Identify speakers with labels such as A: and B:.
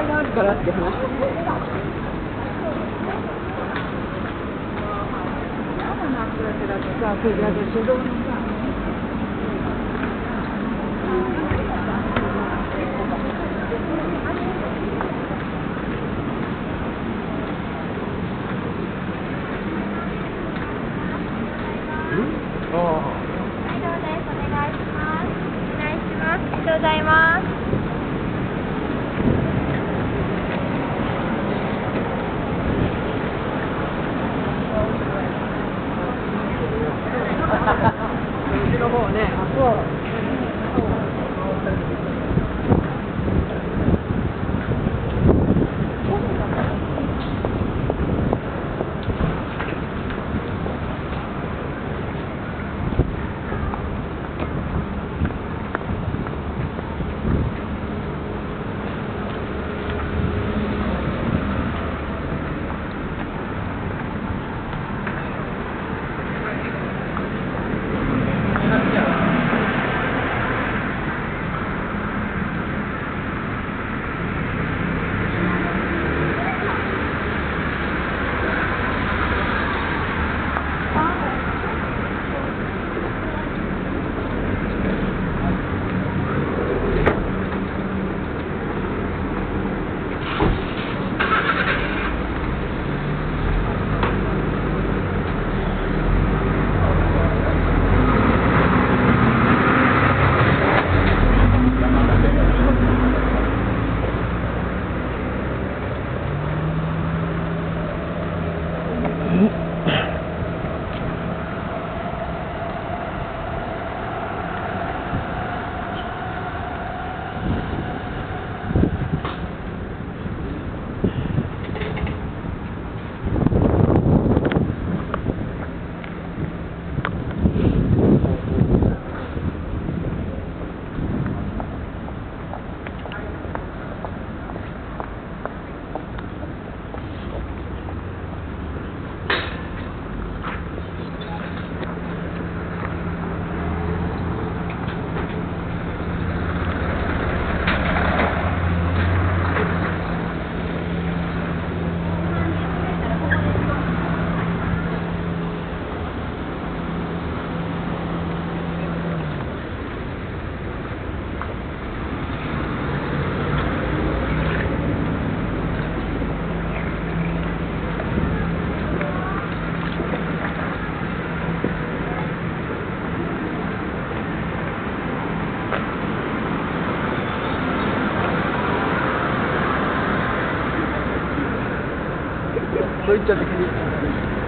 A: そう大会があるからって話。あ
B: あ
A: 打错了。
B: そう言っちゃって